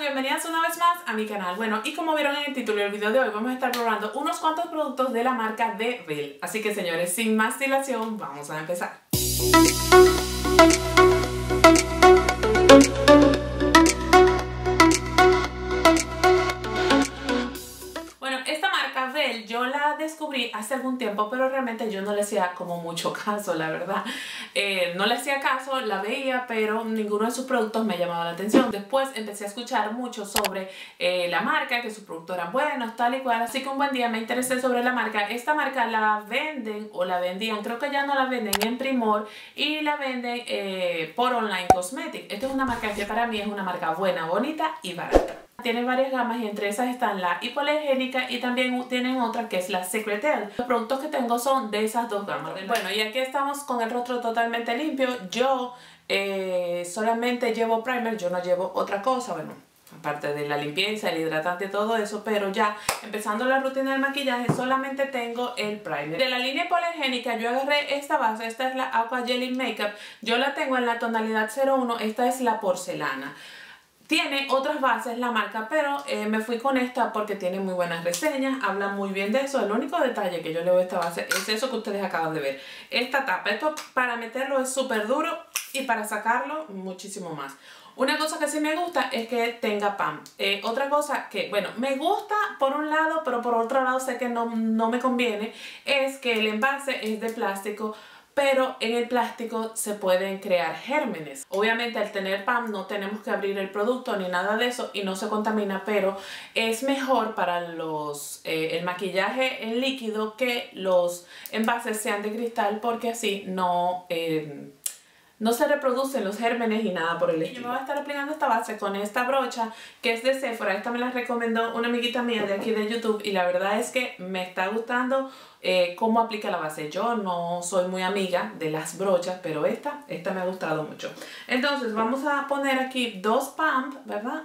bienvenidas una vez más a mi canal. Bueno, y como vieron en el título del video de hoy, vamos a estar probando unos cuantos productos de la marca de Bell. Así que señores, sin más dilación, vamos a empezar. Hace algún tiempo, pero realmente yo no le hacía como mucho caso, la verdad. Eh, no le hacía caso, la veía, pero ninguno de sus productos me llamaba la atención. Después empecé a escuchar mucho sobre eh, la marca, que sus productos eran buenos, tal y cual. Así que un buen día me interesé sobre la marca. Esta marca la venden o la vendían, creo que ya no la venden en Primor y la venden eh, por Online Cosmetics. Esta es una marca que para mí es una marca buena, bonita y barata. Tiene varias gamas y entre esas están la hipoalergénica y también tienen otra que es la Secretel. Los productos que tengo son de esas dos gamas. Bueno, y aquí estamos con el rostro totalmente limpio. Yo eh, solamente llevo primer, yo no llevo otra cosa, bueno, aparte de la limpieza, el hidratante todo eso, pero ya empezando la rutina del maquillaje solamente tengo el primer. De la línea hipoalergénica yo agarré esta base, esta es la Aqua Jelly Makeup, yo la tengo en la tonalidad 01, esta es la porcelana. Tiene otras bases la marca, pero eh, me fui con esta porque tiene muy buenas reseñas, habla muy bien de eso. El único detalle que yo le doy a esta base es eso que ustedes acaban de ver. Esta tapa, esto para meterlo es súper duro y para sacarlo muchísimo más. Una cosa que sí me gusta es que tenga pan. Eh, otra cosa que, bueno, me gusta por un lado, pero por otro lado sé que no, no me conviene, es que el envase es de plástico pero en el plástico se pueden crear gérmenes. Obviamente al tener PAM no tenemos que abrir el producto ni nada de eso y no se contamina, pero es mejor para los, eh, el maquillaje en líquido que los envases sean de cristal porque así no... Eh, no se reproducen los gérmenes y nada por el estilo. Yo me voy a estar aplicando esta base con esta brocha que es de Sephora. Esta me la recomendó una amiguita mía de aquí de YouTube y la verdad es que me está gustando eh, cómo aplica la base. Yo no soy muy amiga de las brochas, pero esta, esta me ha gustado mucho. Entonces vamos a poner aquí dos pumps, ¿verdad?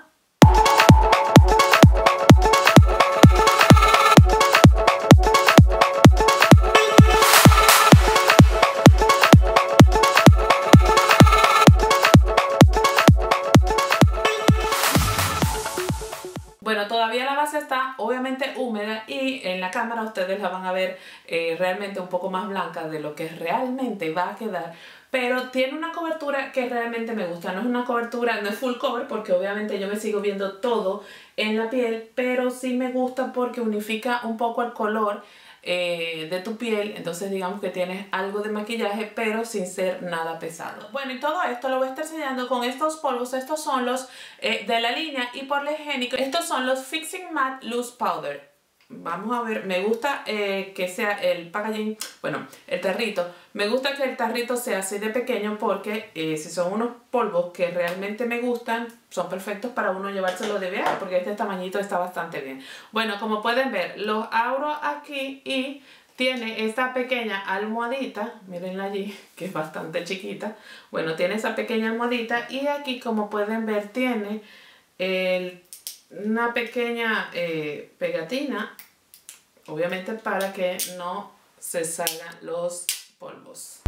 Y en la cámara ustedes la van a ver eh, realmente un poco más blanca de lo que realmente va a quedar. Pero tiene una cobertura que realmente me gusta. No es una cobertura, no es full cover porque obviamente yo me sigo viendo todo en la piel. Pero sí me gusta porque unifica un poco el color eh, de tu piel, entonces digamos que tienes algo de maquillaje pero sin ser nada pesado. Bueno y todo esto lo voy a estar enseñando con estos polvos, estos son los eh, de la línea hipoalergénico, estos son los Fixing Matte Loose Powder. Vamos a ver, me gusta eh, que sea el packaging, bueno, el tarrito. Me gusta que el tarrito sea así de pequeño porque eh, si son unos polvos que realmente me gustan, son perfectos para uno llevárselo de viaje porque este tamañito está bastante bien. Bueno, como pueden ver, los abro aquí y tiene esta pequeña almohadita, mírenla allí, que es bastante chiquita. Bueno, tiene esa pequeña almohadita y aquí como pueden ver tiene el una pequeña eh, pegatina, obviamente para que no se salgan los polvos.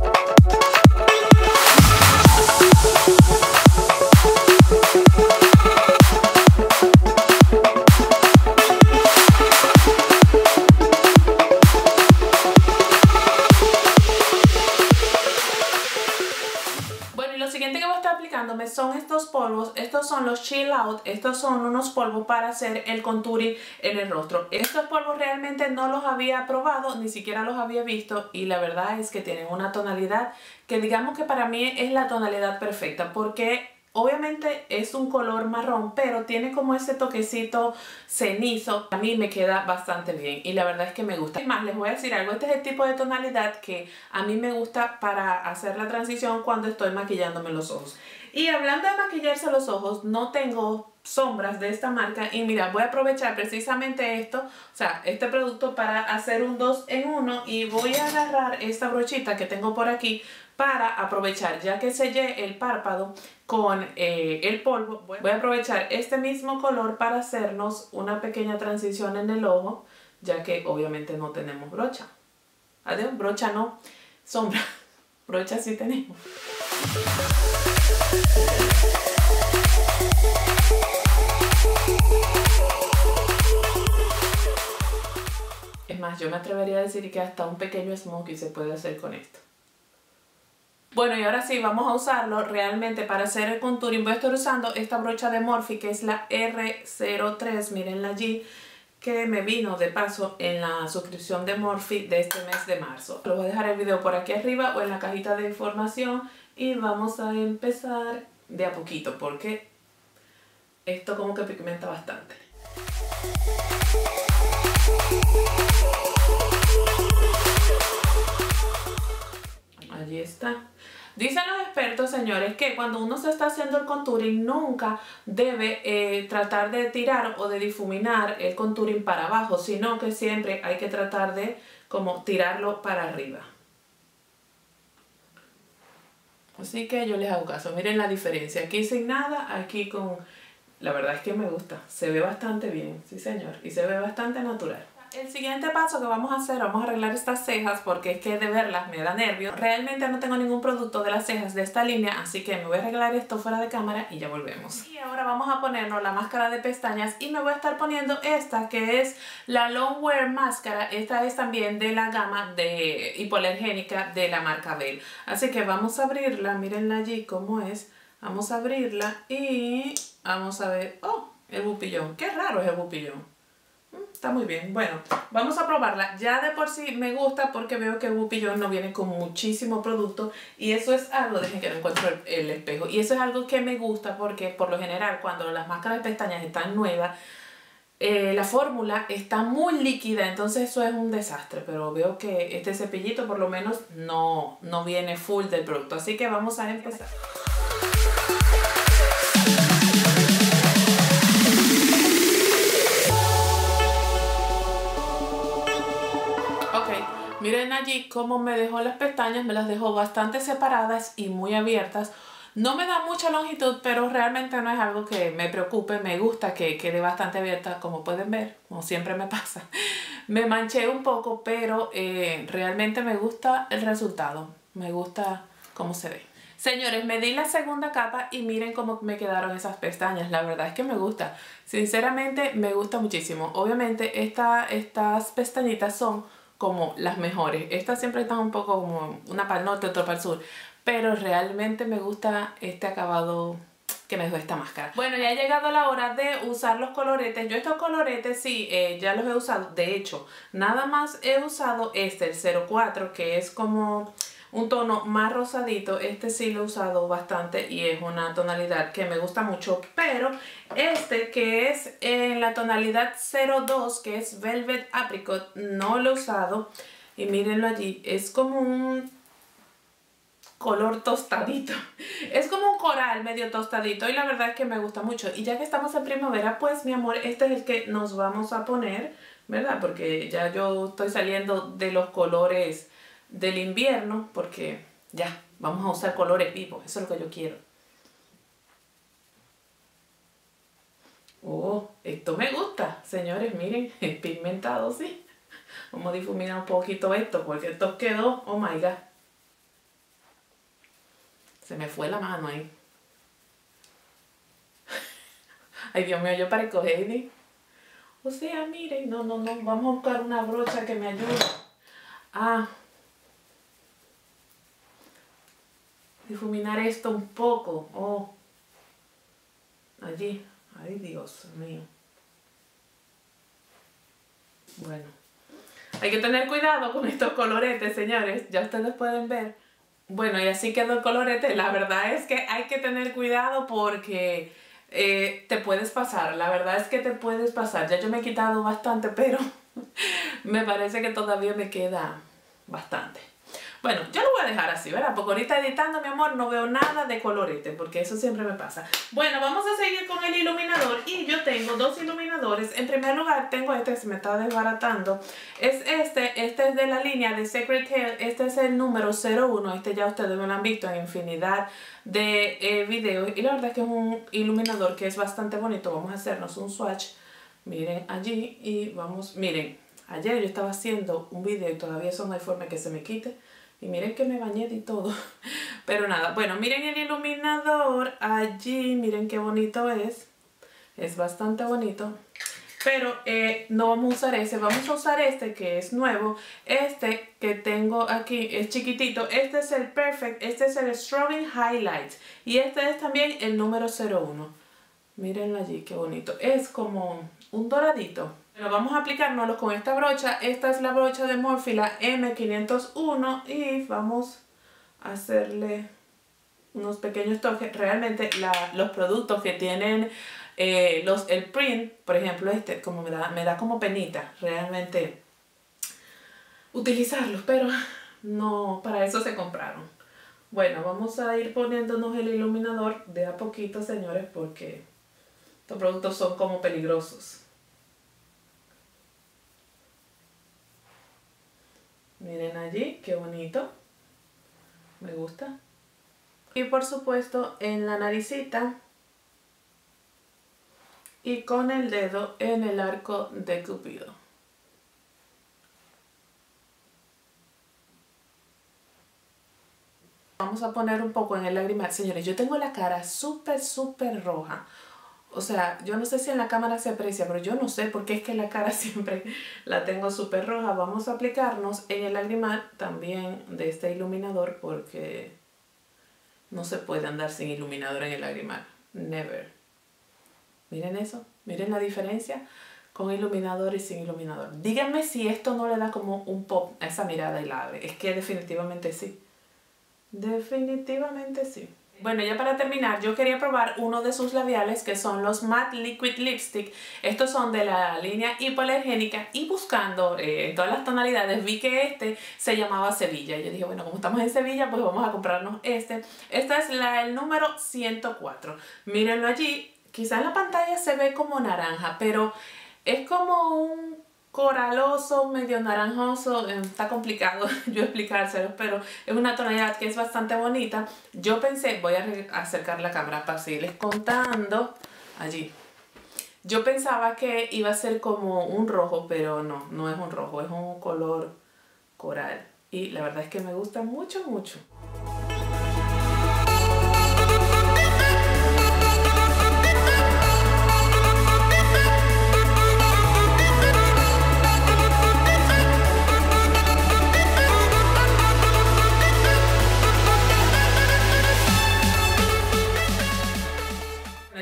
Son estos polvos, estos son los Chill Out, estos son unos polvos para hacer el contouring en el rostro. Estos polvos realmente no los había probado, ni siquiera los había visto y la verdad es que tienen una tonalidad que digamos que para mí es la tonalidad perfecta porque Obviamente es un color marrón, pero tiene como ese toquecito cenizo. A mí me queda bastante bien y la verdad es que me gusta. Es más, les voy a decir algo. Este es el tipo de tonalidad que a mí me gusta para hacer la transición cuando estoy maquillándome los ojos. Y hablando de maquillarse los ojos, no tengo sombras de esta marca. Y mira, voy a aprovechar precisamente esto, o sea, este producto para hacer un 2 en 1 y voy a agarrar esta brochita que tengo por aquí para aprovechar, ya que sellé el párpado con eh, el polvo, voy a aprovechar este mismo color para hacernos una pequeña transición en el ojo, ya que obviamente no tenemos brocha. Adiós, brocha no, sombra, brocha sí tenemos. Es más, yo me atrevería a decir que hasta un pequeño smokey se puede hacer con esto. Bueno, y ahora sí, vamos a usarlo realmente para hacer el contouring. Voy a estar usando esta brocha de Morphe, que es la R03, mirenla allí, que me vino de paso en la suscripción de Morphe de este mes de marzo. Los voy a dejar el video por aquí arriba o en la cajita de información y vamos a empezar de a poquito porque esto como que pigmenta bastante. Allí está. Dicen los expertos, señores, que cuando uno se está haciendo el contouring nunca debe eh, tratar de tirar o de difuminar el contouring para abajo, sino que siempre hay que tratar de como tirarlo para arriba. Así que yo les hago caso. Miren la diferencia. Aquí sin nada, aquí con... La verdad es que me gusta. Se ve bastante bien, sí señor. Y se ve bastante natural. El siguiente paso que vamos a hacer, vamos a arreglar estas cejas porque es que de verlas me da nervio. Realmente no tengo ningún producto de las cejas de esta línea, así que me voy a arreglar esto fuera de cámara y ya volvemos. Y ahora vamos a ponernos la máscara de pestañas y me voy a estar poniendo esta que es la Long Wear Máscara. Esta es también de la gama de de la marca Bell. Así que vamos a abrirla, mírenla allí cómo es. Vamos a abrirla y vamos a ver... ¡Oh! El bupillón. Qué raro es el bupillón. Está muy bien. Bueno, vamos a probarla. Ya de por sí me gusta porque veo que Bupillón no viene con muchísimo producto y eso es algo, dejen que no encuentro el, espejo, y eso es algo que me gusta porque por lo general cuando las máscaras de pestañas están nuevas, eh, la fórmula está muy líquida, entonces eso es un desastre, pero veo que este cepillito por lo menos no, no viene full del producto, así que vamos a empezar. Allí cómo me dejó las pestañas, me las dejó bastante separadas y muy abiertas. No me da mucha longitud, pero realmente no es algo que me preocupe. Me gusta que quede bastante abierta, como pueden ver, como siempre me pasa. Me manché un poco, pero eh, realmente me gusta el resultado. Me gusta cómo se ve. Señores, me di la segunda capa y miren cómo me quedaron esas pestañas. La verdad es que me gusta. Sinceramente, me gusta muchísimo. Obviamente, estas pestañitas son como las mejores. Estas siempre están un poco como una para el norte, otra para el sur. Pero realmente me gusta este acabado que me dejó esta máscara. Bueno, ya ha llegado la hora de usar los coloretes. Yo estos coloretes sí, eh, ya los he usado. De hecho, nada más he usado este, el 04, que es como un tono más rosadito. Este sí lo he usado bastante y es una tonalidad que me gusta mucho. Pero este que es en la tonalidad 02, que es Velvet Apricot, no lo he usado. Y mírenlo allí, es como un color tostadito. Es como un coral medio tostadito y la verdad es que me gusta mucho. Y ya que estamos en primavera, pues mi amor, este es el que nos vamos a poner, ¿verdad? Porque ya yo estoy saliendo de los colores del invierno porque ya, vamos a usar colores vivos, eso es lo que yo quiero. Oh, esto me gusta, señores, miren, es pigmentado, sí. Vamos a difuminar un poquito esto porque esto quedó, oh my god. Se me fue la mano ahí. Ay, Dios mío, yo parezco Heidi. O sea, miren, no, no, no, vamos a buscar una brocha que me ayude. Ah, difuminar esto un poco. Oh, allí. Ay, Dios mío. Bueno, hay que tener cuidado con estos coloretes, señores. Ya ustedes pueden ver. Bueno, y así quedó el colorete. La verdad es que hay que tener cuidado porque eh, te puedes pasar. La verdad es que te puedes pasar. Ya yo me he quitado bastante, pero me parece que todavía me queda bastante. Bueno, yo lo voy a dejar así, ¿verdad? Porque ahorita editando, mi amor, no veo nada de colorete, porque eso siempre me pasa. Bueno, vamos a seguir con el iluminador y yo tengo dos iluminadores. En primer lugar, tengo este que se me está desbaratando. Es este, este es de la línea de Secret Hair. Este es el número 01. Este ya ustedes me lo han visto en infinidad de eh, videos. Y la verdad es que es un iluminador que es bastante bonito. Vamos a hacernos un swatch. Miren allí y vamos, miren, ayer yo estaba haciendo un video y todavía eso no hay forma que se me quite. Y miren que me bañé y todo. Pero nada, bueno, miren el iluminador allí, miren qué bonito es. Es bastante bonito. pero eh, no vamos a usar ese, vamos a usar este que es nuevo, este que tengo aquí es chiquitito, este es el Perfect, este es el Strobing Highlight y este es también el número 01. Mírenlo allí, qué bonito, es como un doradito. Lo vamos a aplicárnoslo con esta brocha, esta es la brocha de Morphe, M501 y vamos a hacerle unos pequeños toques. Realmente los productos que tienen eh, los, el print, por ejemplo este, como me da, me da como penita realmente utilizarlos, pero no, para eso se compraron. Bueno, vamos a ir poniéndonos el iluminador de a poquito, señores, porque estos productos son como peligrosos. Miren allí, qué bonito. Me gusta. Y por supuesto en la naricita y con el dedo en el arco de Cupido. Vamos a poner un poco en el lagrimal. Señores, yo tengo la cara súper, súper roja. O sea, yo no sé si en la cámara se aprecia, pero yo no sé por qué es que la cara siempre la tengo súper roja. Vamos a aplicarnos en el lagrimal también de este iluminador porque no se puede andar sin iluminador en el lagrimal. Never. Miren eso. Miren la diferencia con iluminador y sin iluminador. Díganme si esto no le da como un pop a esa mirada helada. Es que definitivamente sí. Definitivamente sí. Bueno, ya para terminar, yo quería probar uno de sus labiales que son los Matte Liquid Lipstick. Estos son de la línea hipoalergénica y buscando eh, en todas las tonalidades vi que este se llamaba Sevilla. Yo dije, bueno, como estamos en Sevilla, pues vamos a comprarnos este. Este es la, el número 104. Mírenlo allí. Quizá en la pantalla se ve como naranja, pero es como un coraloso, medio naranjoso, eh, está complicado yo explicárselo, pero es una tonalidad que es bastante bonita. Yo pensé, voy a acercar la cámara para seguirles contando, allí. Yo pensaba que iba a ser como un rojo, pero no, no es un rojo, es un color coral. Y la verdad es que me gusta mucho, mucho.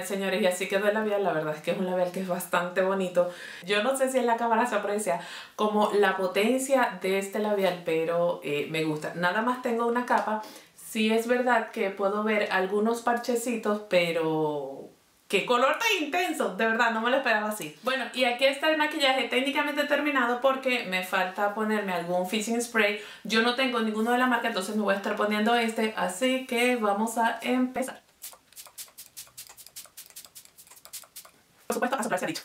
Señores, y así quedó el labial. La verdad es que es un labial que es bastante bonito. Yo no sé si en la cámara se aprecia como la potencia de este labial, pero eh, me gusta. Nada más tengo una capa. Sí es verdad que puedo ver algunos parchecitos, pero qué color tan intenso, de verdad, no me lo esperaba así. Bueno, y aquí está el maquillaje técnicamente terminado porque me falta ponerme algún fishing spray. Yo no tengo ninguno de la marca, entonces me voy a estar poniendo este, así que vamos a empezar. Supuesto, a dicho.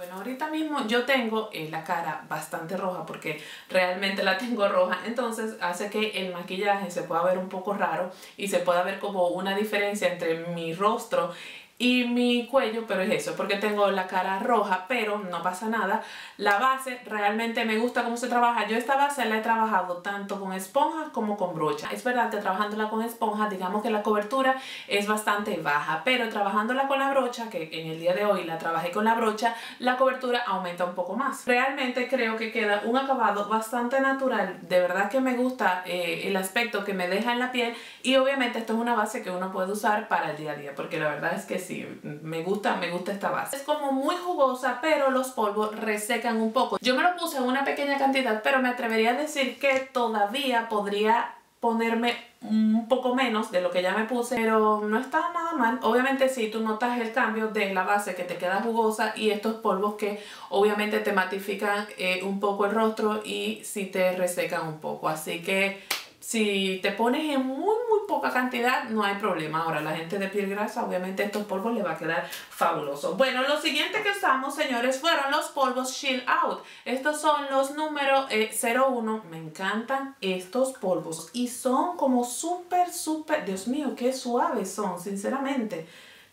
Bueno, ahorita mismo yo tengo eh, la cara bastante roja porque realmente la tengo roja, entonces hace que el maquillaje se pueda ver un poco raro y se pueda ver como una diferencia entre mi rostro y mi cuello, pero es eso, porque tengo la cara roja, pero no pasa nada. La base realmente me gusta cómo se trabaja. Yo esta base la he trabajado tanto con esponja como con brocha. Es verdad que trabajándola con esponja, digamos que la cobertura es bastante baja, pero trabajándola con la brocha, que en el día de hoy la trabajé con la brocha, la cobertura aumenta un poco más. Realmente creo que queda un acabado bastante natural. De verdad que me gusta eh, el aspecto que me deja en la piel y obviamente esto es una base que uno puede usar para el día a día, porque la verdad es que me gusta, me gusta esta base. Es como muy jugosa, pero los polvos resecan un poco. Yo me lo puse en una pequeña cantidad, pero me atrevería a decir que todavía podría ponerme un poco menos de lo que ya me puse, pero no está nada mal. Obviamente si tú notas el cambio de la base que te queda jugosa y estos polvos que obviamente te matifican eh, un poco el rostro y si te resecan un poco. Así que si te pones en muy poca cantidad no hay problema. Ahora la gente de piel grasa obviamente estos polvos le va a quedar fabuloso. Bueno, lo siguiente que usamos señores fueron los polvos Chill Out. Estos son los número 01. Eh, Me encantan estos polvos y son como súper súper, Dios mío, qué suaves son, sinceramente.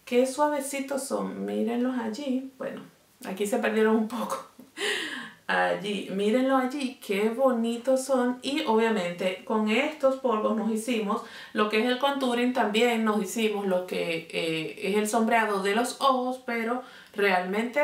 Qué suavecitos son. Mírenlos allí. Bueno, aquí se perdieron un poco allí, mírenlo allí, qué bonitos son. Y obviamente con estos polvos nos hicimos lo que es el contouring también nos hicimos lo que eh, es el sombreado de los ojos pero realmente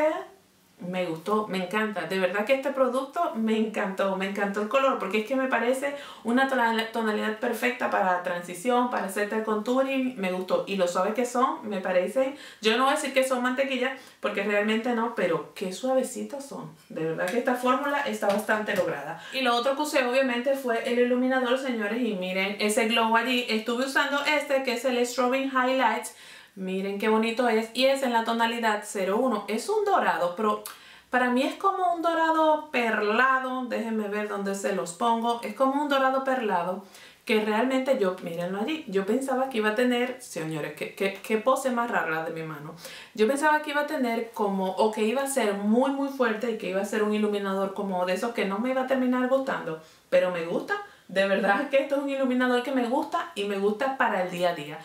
me gustó, me encanta. De verdad que este producto me encantó, me encantó el color porque es que me parece una tonalidad perfecta para transición, para hacerte el contouring, me gustó. Y lo suaves que son, me parecen, yo no voy a decir que son mantequilla porque realmente no, pero qué suavecitos son. De verdad que esta fórmula está bastante lograda. Y lo otro que usé obviamente fue el iluminador, señores, y miren ese glow allí. Estuve usando este que es el Strobing Highlights Miren qué bonito es. Y es en la tonalidad 01. Es un dorado, pero para mí es como un dorado perlado. Déjenme ver dónde se los pongo. Es como un dorado perlado que realmente yo, mírenlo allí, yo pensaba que iba a tener, señores, qué, qué, pose más rara de mi mano. Yo pensaba que iba a tener como, o que iba a ser muy muy fuerte y que iba a ser un iluminador como de esos que no me iba a terminar gustando. Pero me gusta, de verdad que esto es un iluminador que me gusta y me gusta para el día a día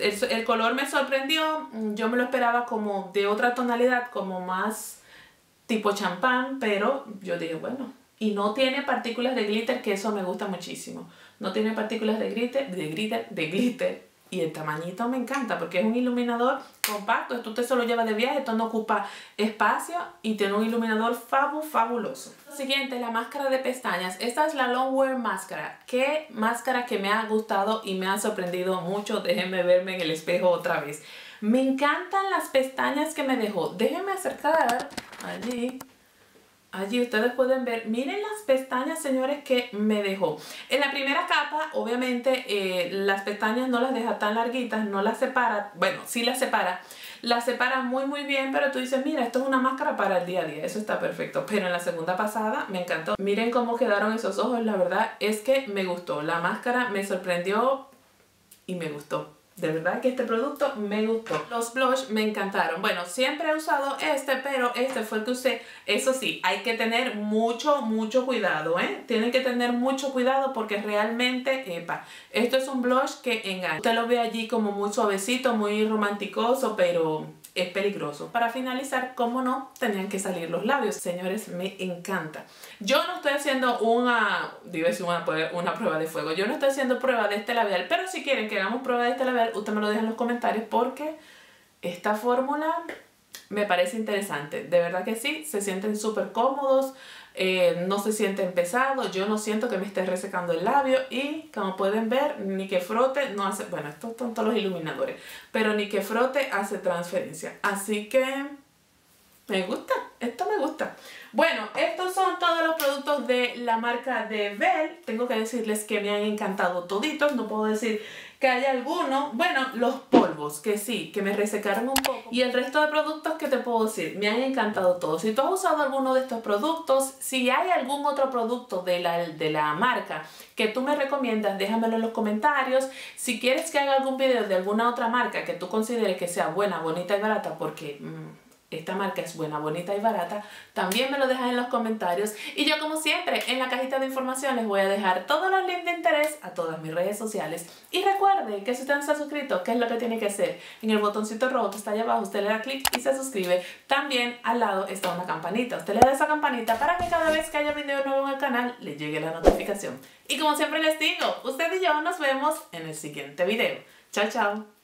el, color me sorprendió, yo me lo esperaba como de otra tonalidad, como más tipo champán, pero yo dije, bueno, y no tiene partículas de glitter, que eso me gusta muchísimo. No tiene partículas de glitter, de glitter, de glitter, y el tamañito me encanta porque es un iluminador compacto. Esto usted solo lleva de viaje, esto no ocupa espacio y tiene un iluminador fabu fabuloso. Siguiente, la máscara de pestañas. Esta es la Longwear Máscara. Qué máscara que me ha gustado y me ha sorprendido mucho. Déjenme verme en el espejo otra vez. Me encantan las pestañas que me dejó. Déjenme acercar allí Allí ustedes pueden ver, miren las pestañas, señores, que me dejó. En la primera capa, obviamente, eh, las pestañas no las deja tan larguitas, no las separa, bueno, sí las separa. Las separa muy, muy bien, pero tú dices, mira, esto es una máscara para el día a día, eso está perfecto. Pero en la segunda pasada me encantó. Miren cómo quedaron esos ojos, la verdad es que me gustó. La máscara me sorprendió y me gustó. De verdad que este producto me gustó. Los blush me encantaron. Bueno, siempre he usado este, pero este fue el que usé. Eso sí, hay que tener mucho, mucho cuidado, ¿eh? Tienen que tener mucho cuidado porque realmente, epa, esto es un blush que engaña. Usted lo ve allí como muy suavecito, muy romanticoso, pero es peligroso. Para finalizar, como no, tenían que salir los labios. Señores, me encanta. Yo no estoy haciendo una, digo una, una prueba de fuego. Yo no estoy haciendo prueba de este labial, pero si quieren que hagamos prueba de este labial, usted me lo deja en los comentarios porque esta fórmula me parece interesante. De verdad que sí, se sienten súper cómodos. Eh, no se sienten pesados, yo no siento que me esté resecando el labio y como pueden ver, ni que frote no hace, bueno, estos son todos los iluminadores, pero ni que frote hace transferencia. Así que me gusta, esto me gusta. Bueno, estos son todos los productos de la marca de Bell. Tengo que decirles que me han encantado toditos, no puedo decir que hay alguno, bueno, los polvos, que sí, que me resecaron un poco. Y el resto de productos, que te puedo decir? Me han encantado todos. Si tú has usado alguno de estos productos, si hay algún otro producto de la, de la marca que tú me recomiendas, déjamelo en los comentarios. Si quieres que haga algún video de alguna otra marca que tú consideres que sea buena, bonita y barata, porque... Mm, esta marca es buena, bonita y barata, también me lo dejas en los comentarios. Y yo como siempre, en la cajita de información les voy a dejar todos los links de interés a todas mis redes sociales. Y recuerde que si usted no está suscrito, ¿qué es lo que tiene que hacer? En el botoncito rojo que está allá abajo, usted le da clic y se suscribe. También al lado está una campanita. Usted le da esa campanita para que cada vez que haya video nuevo en el canal, le llegue la notificación. Y como siempre les digo, usted y yo nos vemos en el siguiente video. Chao, chao.